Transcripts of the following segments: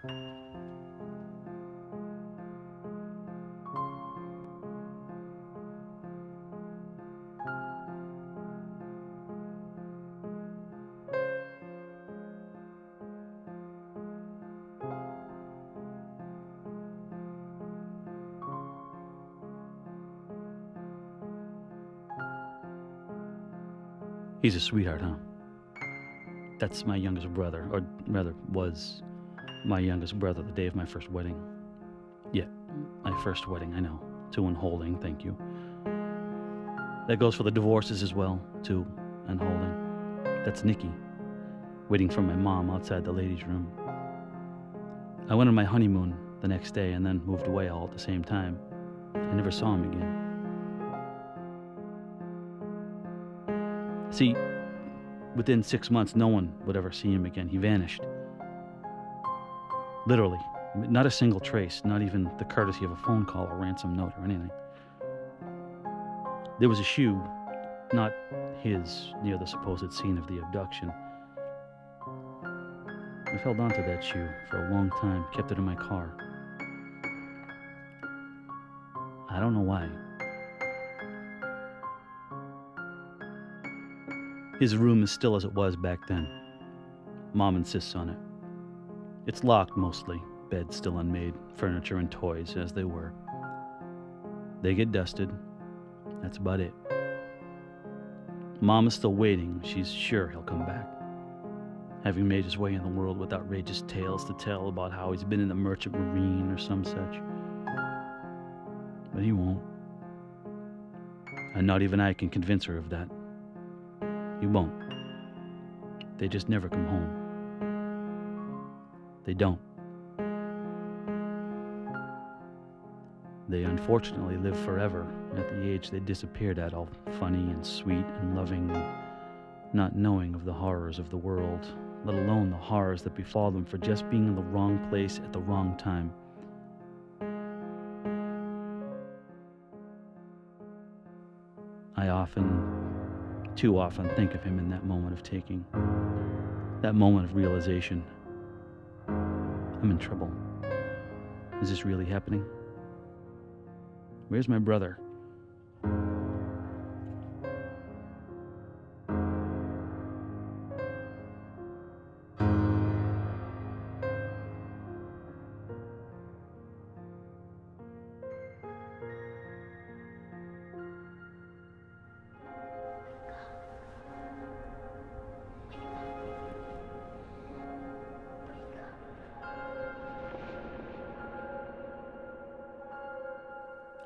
He's a sweetheart, huh? That's my youngest brother, or rather, was my youngest brother the day of my first wedding. Yeah, my first wedding, I know. Two and holding, thank you. That goes for the divorces as well, and holding. That's Nicky, waiting for my mom outside the ladies' room. I went on my honeymoon the next day and then moved away all at the same time. I never saw him again. See, within six months, no one would ever see him again. He vanished. Literally. Not a single trace, not even the courtesy of a phone call or ransom note or anything. There was a shoe, not his, near the supposed scene of the abduction. I've held on to that shoe for a long time, kept it in my car. I don't know why. His room is still as it was back then. Mom insists on it. It's locked mostly, bed still unmade, furniture and toys as they were. They get dusted. That's about it. Mom is still waiting. She's sure he'll come back. Having made his way in the world with outrageous tales to tell about how he's been in the merchant marine or some such. But he won't. And not even I can convince her of that. He won't. They just never come home. They don't. They unfortunately live forever at the age they disappeared at, all funny and sweet and loving, not knowing of the horrors of the world, let alone the horrors that befall them for just being in the wrong place at the wrong time. I often, too often, think of him in that moment of taking, that moment of realization. I'm in trouble. Is this really happening? Where's my brother?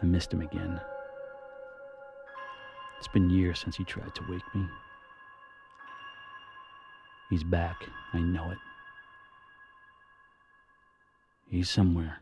I missed him again. It's been years since he tried to wake me. He's back. I know it. He's somewhere.